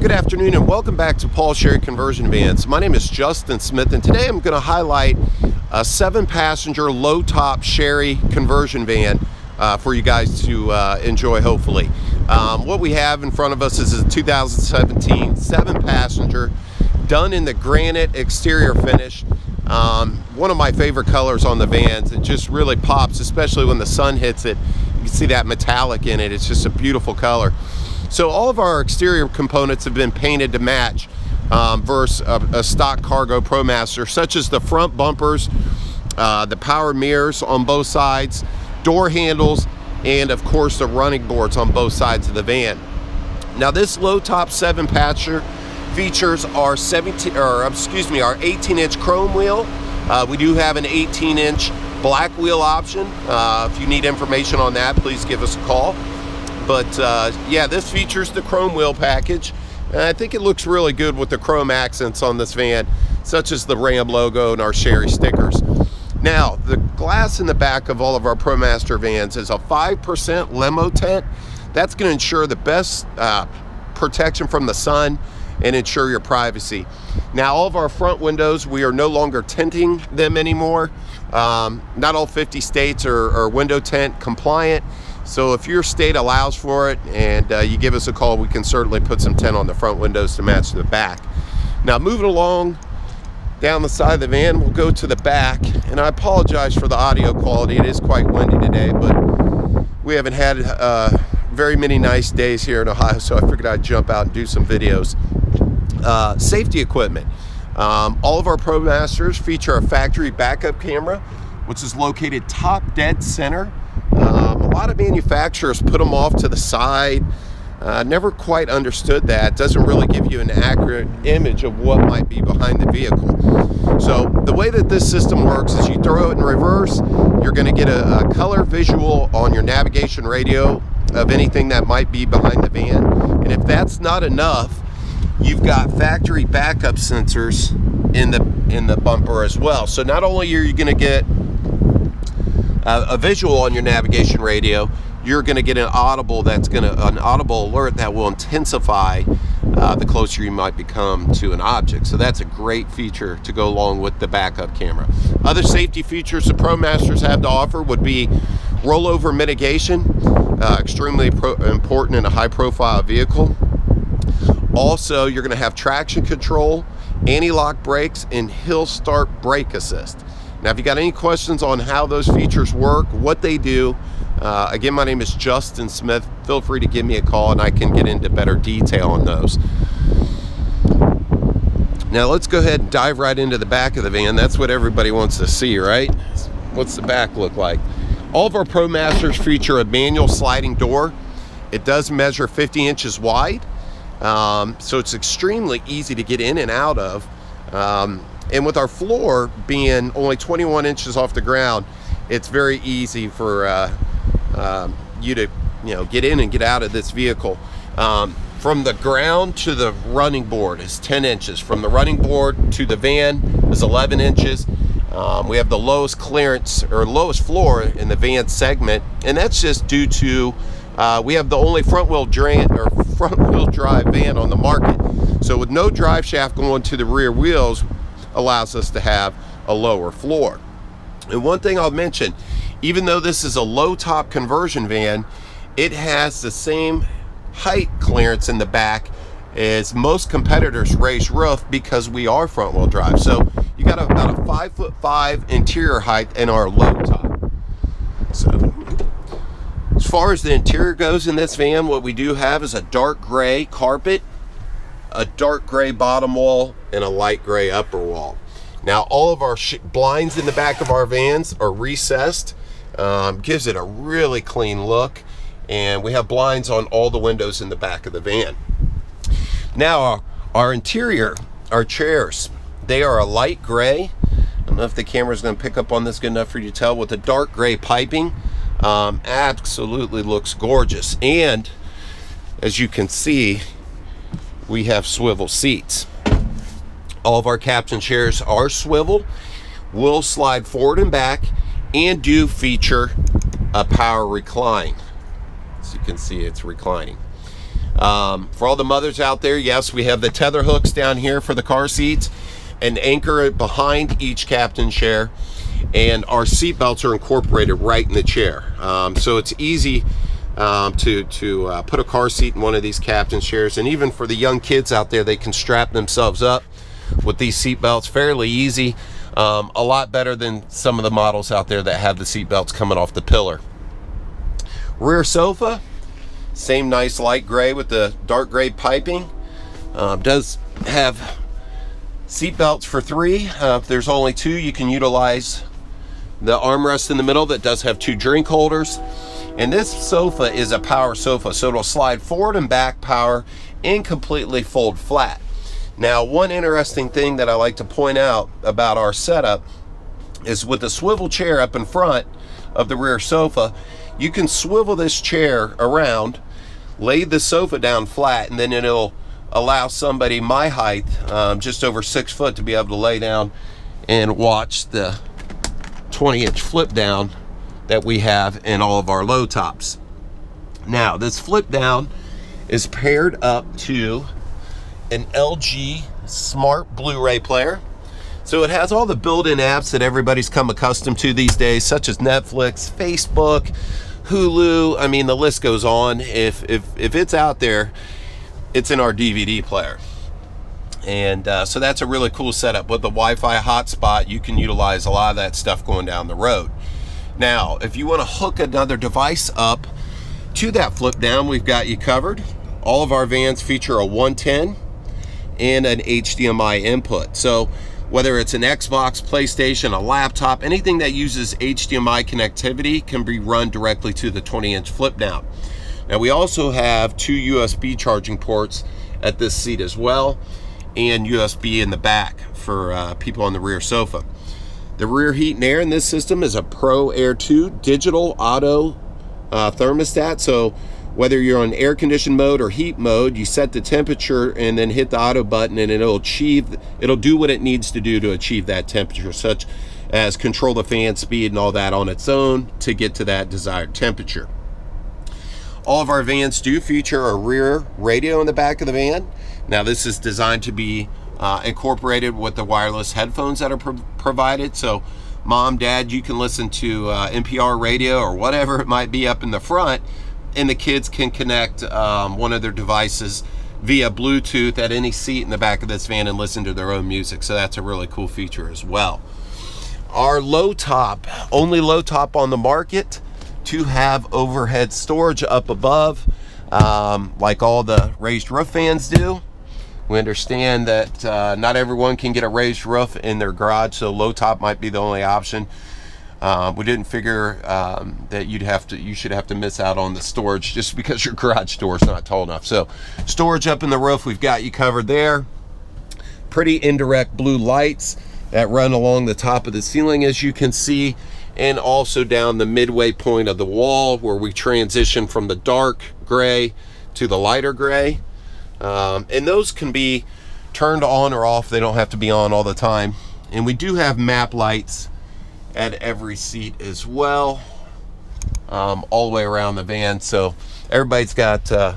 Good afternoon and welcome back to Paul Sherry Conversion Vans. My name is Justin Smith and today I'm going to highlight a seven passenger low top Sherry conversion van uh, for you guys to uh, enjoy hopefully. Um, what we have in front of us is a 2017 seven passenger done in the granite exterior finish. Um, one of my favorite colors on the vans. It just really pops, especially when the sun hits it. You can see that metallic in it. It's just a beautiful color. So all of our exterior components have been painted to match um, versus a, a, stock cargo ProMaster, such as the front bumpers, uh, the power mirrors on both sides, door handles, and of course the running boards on both sides of the van. Now this low top seven patcher features our 17 or excuse me our 18 inch chrome wheel. Uh, we do have an 18 inch black wheel option. Uh, if you need information on that, please give us a call. But uh, yeah, this features the chrome wheel package. And I think it looks really good with the chrome accents on this van, such as the Ram logo and our Sherry stickers. Now, the glass in the back of all of our ProMaster vans is a 5% limo tint. That's going to ensure the best uh, protection from the sun and ensure your privacy. Now, all of our front windows, we are no longer tinting them anymore. Um, not all 50 states are, are window tint compliant. So if your state allows for it and uh, you give us a call, we can certainly put some tint on the front windows to match the back. Now moving along down the side of the van, we'll go to the back. And I apologize for the audio quality. It is quite windy today, but we haven't had uh, very many nice days here in Ohio, so I figured I'd jump out and do some videos. Uh, safety equipment. Um, all of our ProMasters feature a factory backup camera, which is located top dead center um, a lot of manufacturers put them off to the side. Uh, never quite understood that. Doesn't really give you an accurate image of what might be behind the vehicle. So the way that this system works is you throw it in reverse, you're going to get a, a color visual on your navigation radio of anything that might be behind the van. And if that's not enough, you've got factory backup sensors in the in the bumper as well. So not only are you going to get uh, a visual on your navigation radio, you're going to get an audible that's going to an audible alert that will intensify uh, the closer you might become to an object. So that's a great feature to go along with the backup camera. Other safety features the ProMasters have to offer would be rollover mitigation, uh, extremely important in a high-profile vehicle. Also, you're going to have traction control, anti-lock brakes, and hill start brake assist. Now, if you got any questions on how those features work, what they do, uh, again, my name is Justin Smith. Feel free to give me a call and I can get into better detail on those. Now, let's go ahead and dive right into the back of the van. That's what everybody wants to see, right? What's the back look like? All of our ProMasters feature a manual sliding door. It does measure 50 inches wide, um, so it's extremely easy to get in and out of. Um, and with our floor being only 21 inches off the ground, it's very easy for uh, uh, you to you know get in and get out of this vehicle. Um, from the ground to the running board is 10 inches. From the running board to the van is 11 inches. Um, we have the lowest clearance or lowest floor in the van segment, and that's just due to uh, we have the only front wheel drain or front wheel drive van on the market. So with no drive shaft going to the rear wheels, allows us to have a lower floor. And one thing I'll mention, even though this is a low top conversion van, it has the same height clearance in the back as most competitors race roof because we are front wheel drive. So you got about a five foot five interior height in our low top. So as far as the interior goes in this van, what we do have is a dark gray carpet a dark gray bottom wall and a light gray upper wall. Now all of our blinds in the back of our vans are recessed. Um, gives it a really clean look. And we have blinds on all the windows in the back of the van. Now our, our interior, our chairs, they are a light gray. I don't know if the camera is going to pick up on this good enough for you to tell with the dark gray piping. Um, absolutely looks gorgeous. And as you can see, we have swivel seats. All of our captain chairs are swivel, will slide forward and back, and do feature a power recline. As you can see, it's reclining. Um, for all the mothers out there, yes, we have the tether hooks down here for the car seats and anchor it behind each captain chair. And our seat belts are incorporated right in the chair. Um, so it's easy um, to, to uh, put a car seat in one of these captain chairs. And even for the young kids out there, they can strap themselves up with these seat belts fairly easy. Um, a lot better than some of the models out there that have the seat belts coming off the pillar. Rear sofa, same nice light gray with the dark gray piping. Uh, does have seat belts for three. Uh, if there's only two, you can utilize the armrest in the middle that does have two drink holders. And this sofa is a power sofa, so it'll slide forward and back power and completely fold flat. Now, one interesting thing that I like to point out about our setup is with the swivel chair up in front of the rear sofa, you can swivel this chair around, lay the sofa down flat, and then it'll allow somebody my height, um, just over six foot, to be able to lay down and watch the 20 inch flip down that we have in all of our low tops. Now, this flip down is paired up to an LG Smart Blu-ray player. So it has all the built-in apps that everybody's come accustomed to these days, such as Netflix, Facebook, Hulu. I mean, the list goes on. If if if it's out there, it's in our DVD player. And uh, so that's a really cool setup. With the Wi-Fi hotspot, you can utilize a lot of that stuff going down the road. Now, if you want to hook another device up to that flip down, we've got you covered. All of our vans feature a 110 and an HDMI input. So whether it's an Xbox, PlayStation, a laptop, anything that uses HDMI connectivity can be run directly to the 20 inch flip down. Now we also have two USB charging ports at this seat as well and USB in the back for uh, people on the rear sofa. The rear heat and air in this system is a Pro Air 2 digital auto uh, thermostat. So whether you're on air conditioned mode or heat mode, you set the temperature and then hit the auto button and it'll achieve, it'll do what it needs to do to achieve that temperature, such as control the fan speed and all that on its own to get to that desired temperature. All of our vans do feature a rear radio in the back of the van. Now this is designed to be uh, incorporated with the wireless headphones that are pro provided. So mom, dad, you can listen to uh, NPR radio or whatever it might be up in the front and the kids can connect um, one of their devices via Bluetooth at any seat in the back of this van and listen to their own music. So that's a really cool feature as well. Our low top, only low top on the market to have overhead storage up above, um, like all the raised roof vans do. We understand that uh, not everyone can get a raised roof in their garage, so low top might be the only option. Uh, we didn't figure um, that you'd have to, you should have to miss out on the storage just because your garage door is not tall enough. So storage up in the roof, we've got you covered there. Pretty indirect blue lights that run along the top of the ceiling as you can see and also down the midway point of the wall where we transition from the dark gray to the lighter gray. Um, and those can be turned on or off. They don't have to be on all the time. And we do have map lights at every seat as well um, all the way around the van. So everybody's got uh,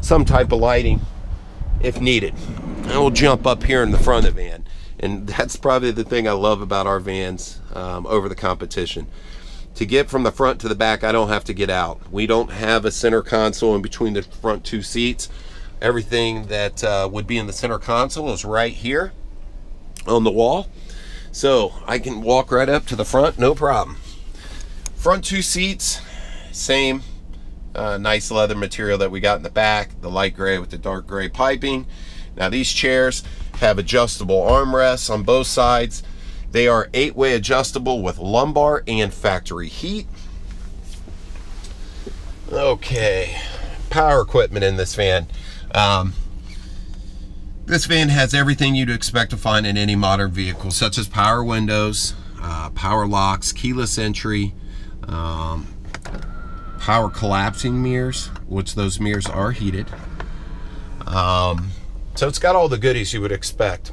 some type of lighting if needed. And we'll jump up here in the front of the van. And that's probably the thing I love about our vans um, over the competition. To get from the front to the back I don't have to get out. We don't have a center console in between the front two seats everything that uh, would be in the center console is right here on the wall so I can walk right up to the front, no problem. Front two seats, same uh, nice leather material that we got in the back, the light gray with the dark gray piping. Now these chairs have adjustable armrests on both sides. They are eight-way adjustable with lumbar and factory heat. Okay, power equipment in this van. Um, this van has everything you'd expect to find in any modern vehicle, such as power windows, uh, power locks, keyless entry, um, power collapsing mirrors, which those mirrors are heated. Um, so it's got all the goodies you would expect.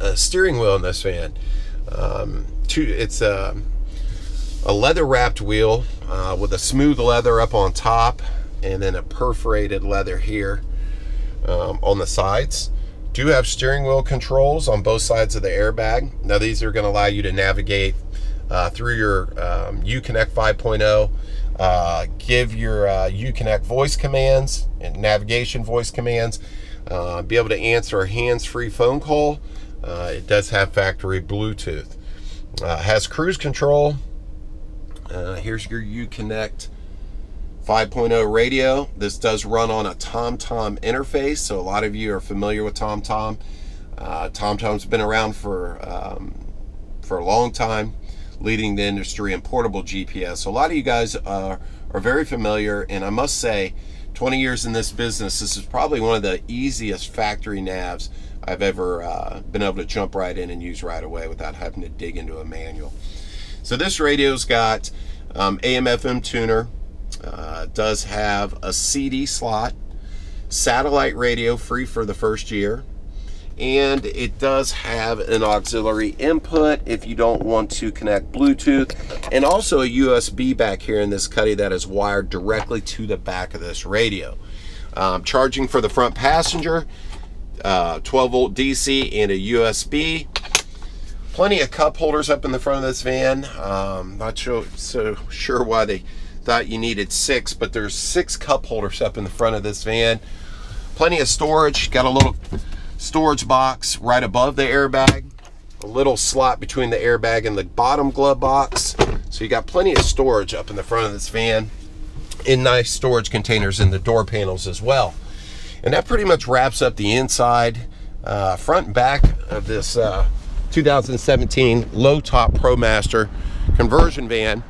A steering wheel in this van. Um, two, it's a, a leather wrapped wheel uh, with a smooth leather up on top and then a perforated leather here um, on the sides. Do have steering wheel controls on both sides of the airbag. Now these are going to allow you to navigate uh, through your um, Uconnect 5.0. Uh, give your uh, Uconnect voice commands and navigation voice commands. Uh, be able to answer a hands-free phone call. Uh, it does have factory Bluetooth. Uh, has cruise control. Uh, here's your Uconnect 5.0 radio. This does run on a TomTom interface, so a lot of you are familiar with TomTom. Uh, TomTom's been around for um, for a long time, leading the industry in portable GPS. So a lot of you guys are, are very familiar, and I must say, 20 years in this business, this is probably one of the easiest factory navs I've ever uh, been able to jump right in and use right away without having to dig into a manual. So this radio's got um, AM FM tuner, uh, does have a CD slot, satellite radio free for the first year, and it does have an auxiliary input if you don't want to connect Bluetooth, and also a USB back here in this cuddy that is wired directly to the back of this radio. Um, charging for the front passenger, uh, 12 volt DC and a USB. Plenty of cup holders up in the front of this van. Um, not so sure why they thought you needed six, but there's six cup holders up in the front of this van. Plenty of storage. Got a little storage box right above the airbag. A little slot between the airbag and the bottom glove box. So you got plenty of storage up in the front of this van. In nice storage containers in the door panels as well. And that pretty much wraps up the inside, uh, front and back of this uh, 2017 low top ProMaster conversion van.